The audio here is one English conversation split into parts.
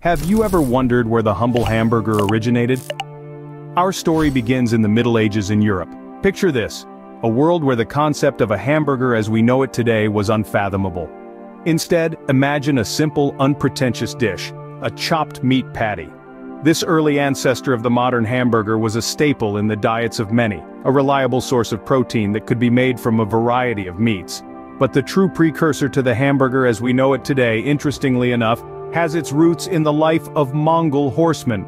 Have you ever wondered where the humble hamburger originated? Our story begins in the Middle Ages in Europe. Picture this, a world where the concept of a hamburger as we know it today was unfathomable. Instead, imagine a simple, unpretentious dish, a chopped meat patty. This early ancestor of the modern hamburger was a staple in the diets of many, a reliable source of protein that could be made from a variety of meats. But the true precursor to the hamburger as we know it today, interestingly enough, has its roots in the life of Mongol horsemen.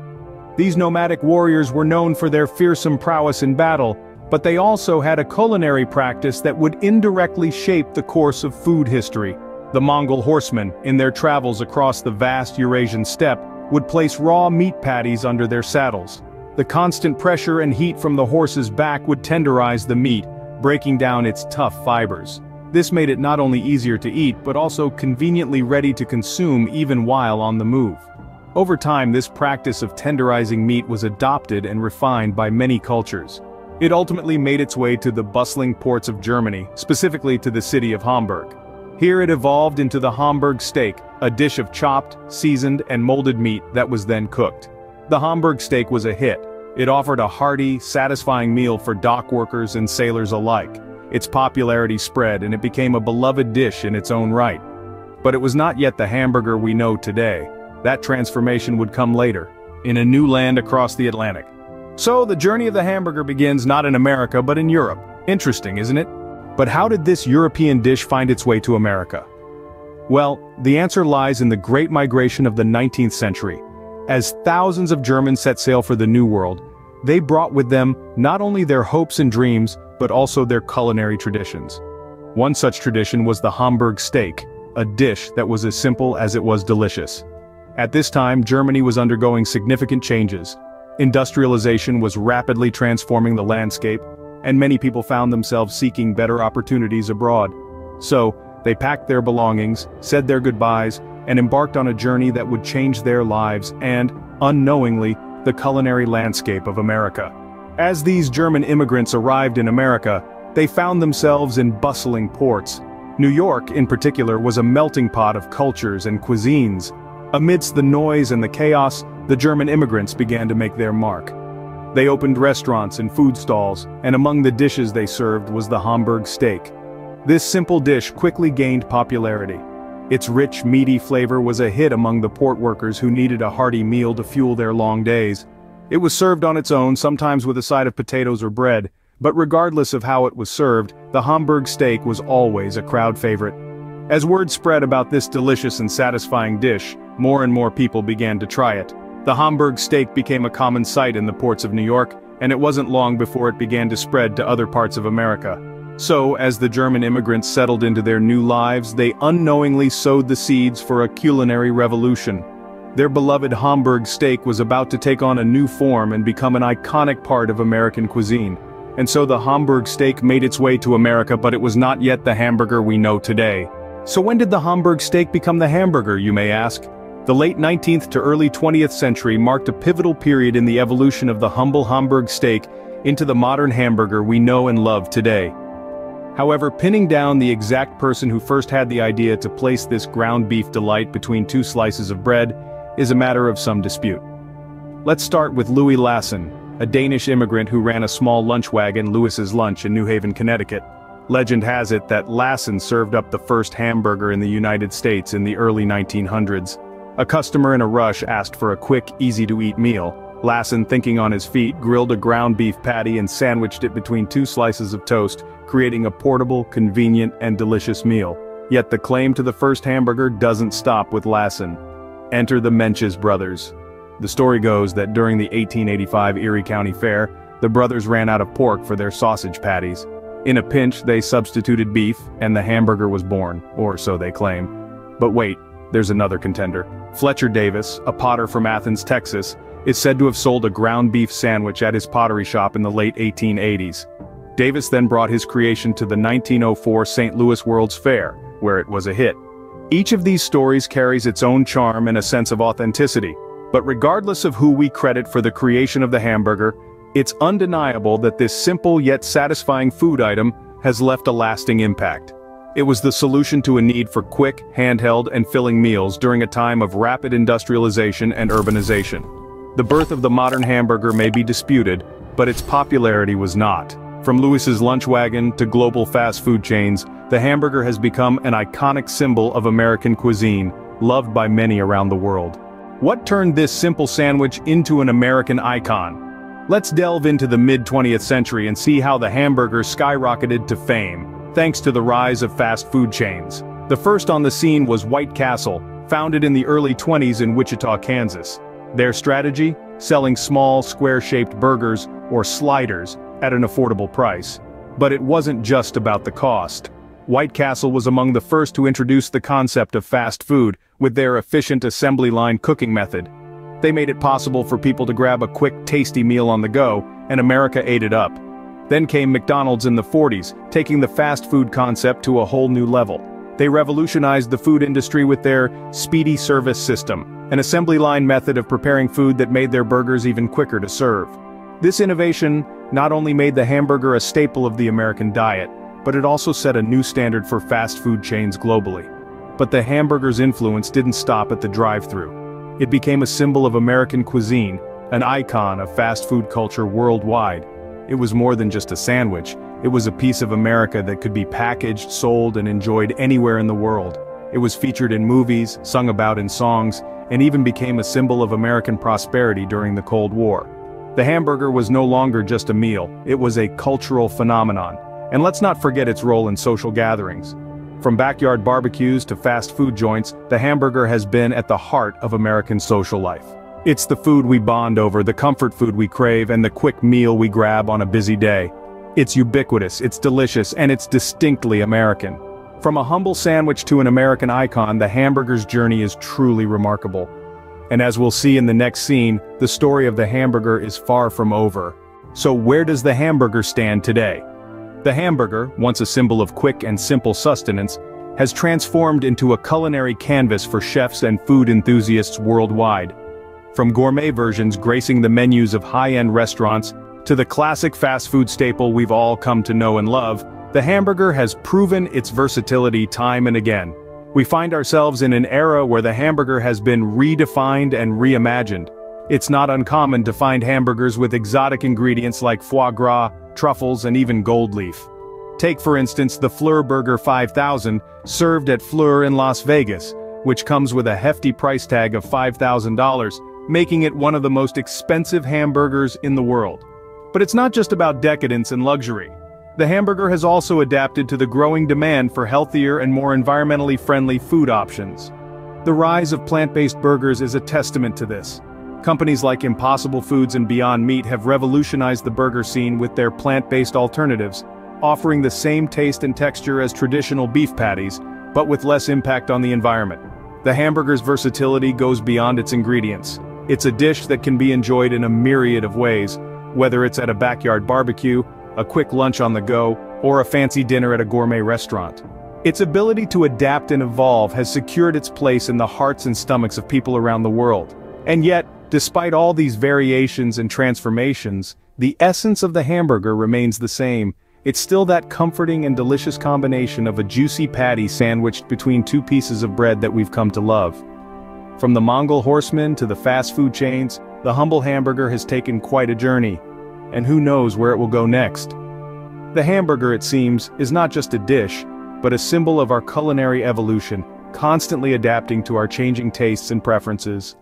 These nomadic warriors were known for their fearsome prowess in battle, but they also had a culinary practice that would indirectly shape the course of food history. The Mongol horsemen, in their travels across the vast Eurasian steppe, would place raw meat patties under their saddles. The constant pressure and heat from the horse's back would tenderize the meat, breaking down its tough fibers. This made it not only easier to eat but also conveniently ready to consume even while on the move. Over time this practice of tenderizing meat was adopted and refined by many cultures. It ultimately made its way to the bustling ports of Germany, specifically to the city of Hamburg. Here it evolved into the Hamburg steak, a dish of chopped, seasoned, and molded meat that was then cooked. The Hamburg steak was a hit. It offered a hearty, satisfying meal for dock workers and sailors alike. Its popularity spread and it became a beloved dish in its own right. But it was not yet the hamburger we know today. That transformation would come later, in a new land across the Atlantic. So the journey of the hamburger begins not in America but in Europe. Interesting, isn't it? But how did this European dish find its way to America? Well, the answer lies in the Great Migration of the 19th century. As thousands of Germans set sail for the New World, they brought with them not only their hopes and dreams, but also their culinary traditions. One such tradition was the Hamburg steak, a dish that was as simple as it was delicious. At this time Germany was undergoing significant changes. Industrialization was rapidly transforming the landscape, and many people found themselves seeking better opportunities abroad. So, they packed their belongings, said their goodbyes, and embarked on a journey that would change their lives and, unknowingly, the culinary landscape of America. As these German immigrants arrived in America, they found themselves in bustling ports. New York, in particular, was a melting pot of cultures and cuisines. Amidst the noise and the chaos, the German immigrants began to make their mark. They opened restaurants and food stalls, and among the dishes they served was the Hamburg steak. This simple dish quickly gained popularity. Its rich, meaty flavor was a hit among the port workers who needed a hearty meal to fuel their long days. It was served on its own, sometimes with a side of potatoes or bread, but regardless of how it was served, the Hamburg steak was always a crowd favorite. As word spread about this delicious and satisfying dish, more and more people began to try it. The Hamburg steak became a common sight in the ports of New York, and it wasn't long before it began to spread to other parts of America. So, as the German immigrants settled into their new lives, they unknowingly sowed the seeds for a culinary revolution. Their beloved Hamburg steak was about to take on a new form and become an iconic part of American cuisine. And so the Hamburg steak made its way to America but it was not yet the hamburger we know today. So when did the Hamburg steak become the hamburger, you may ask? The late 19th to early 20th century marked a pivotal period in the evolution of the humble Hamburg steak into the modern hamburger we know and love today. However, pinning down the exact person who first had the idea to place this ground beef delight between two slices of bread is a matter of some dispute. Let's start with Louis Lassen, a Danish immigrant who ran a small lunch wagon Louis's Lunch in New Haven, Connecticut. Legend has it that Lassen served up the first hamburger in the United States in the early 1900s. A customer in a rush asked for a quick, easy-to-eat meal. Lassen, thinking on his feet, grilled a ground beef patty and sandwiched it between two slices of toast, creating a portable, convenient, and delicious meal. Yet the claim to the first hamburger doesn't stop with Lassen. Enter the Menches brothers. The story goes that during the 1885 Erie County Fair, the brothers ran out of pork for their sausage patties. In a pinch, they substituted beef, and the hamburger was born, or so they claim. But wait, there's another contender. Fletcher Davis, a potter from Athens, Texas, is said to have sold a ground beef sandwich at his pottery shop in the late 1880s. Davis then brought his creation to the 1904 St. Louis World's Fair, where it was a hit. Each of these stories carries its own charm and a sense of authenticity, but regardless of who we credit for the creation of the hamburger, it's undeniable that this simple yet satisfying food item has left a lasting impact. It was the solution to a need for quick, handheld, and filling meals during a time of rapid industrialization and urbanization. The birth of the modern hamburger may be disputed, but its popularity was not. From Louis's lunch wagon to global fast food chains, the hamburger has become an iconic symbol of American cuisine, loved by many around the world. What turned this simple sandwich into an American icon? Let's delve into the mid-20th century and see how the hamburger skyrocketed to fame, thanks to the rise of fast food chains. The first on the scene was White Castle, founded in the early 20s in Wichita, Kansas. Their strategy? Selling small, square-shaped burgers, or sliders, at an affordable price. But it wasn't just about the cost. White Castle was among the first to introduce the concept of fast food, with their efficient assembly line cooking method. They made it possible for people to grab a quick tasty meal on the go, and America ate it up. Then came McDonald's in the 40s, taking the fast food concept to a whole new level. They revolutionized the food industry with their speedy service system, an assembly line method of preparing food that made their burgers even quicker to serve. This innovation not only made the hamburger a staple of the American diet, but it also set a new standard for fast food chains globally. But the hamburger's influence didn't stop at the drive-thru. It became a symbol of American cuisine, an icon of fast food culture worldwide. It was more than just a sandwich, it was a piece of America that could be packaged, sold, and enjoyed anywhere in the world. It was featured in movies, sung about in songs, and even became a symbol of American prosperity during the Cold War. The hamburger was no longer just a meal, it was a cultural phenomenon. And let's not forget its role in social gatherings. From backyard barbecues to fast food joints, the hamburger has been at the heart of American social life. It's the food we bond over, the comfort food we crave, and the quick meal we grab on a busy day. It's ubiquitous, it's delicious, and it's distinctly American. From a humble sandwich to an American icon, the hamburger's journey is truly remarkable. And as we'll see in the next scene, the story of the hamburger is far from over. So where does the hamburger stand today? The hamburger, once a symbol of quick and simple sustenance, has transformed into a culinary canvas for chefs and food enthusiasts worldwide. From gourmet versions gracing the menus of high-end restaurants, to the classic fast food staple we've all come to know and love, the hamburger has proven its versatility time and again. We find ourselves in an era where the hamburger has been redefined and reimagined. It's not uncommon to find hamburgers with exotic ingredients like foie gras, truffles, and even gold leaf. Take for instance the Fleur Burger 5000, served at Fleur in Las Vegas, which comes with a hefty price tag of $5,000, making it one of the most expensive hamburgers in the world. But it's not just about decadence and luxury. The hamburger has also adapted to the growing demand for healthier and more environmentally friendly food options. The rise of plant-based burgers is a testament to this. Companies like Impossible Foods and Beyond Meat have revolutionized the burger scene with their plant-based alternatives, offering the same taste and texture as traditional beef patties, but with less impact on the environment. The hamburger's versatility goes beyond its ingredients. It's a dish that can be enjoyed in a myriad of ways, whether it's at a backyard barbecue, a quick lunch on the go, or a fancy dinner at a gourmet restaurant. Its ability to adapt and evolve has secured its place in the hearts and stomachs of people around the world. And yet, despite all these variations and transformations, the essence of the hamburger remains the same. It's still that comforting and delicious combination of a juicy patty sandwiched between two pieces of bread that we've come to love. From the Mongol horsemen to the fast food chains, the humble hamburger has taken quite a journey and who knows where it will go next. The hamburger, it seems, is not just a dish, but a symbol of our culinary evolution, constantly adapting to our changing tastes and preferences.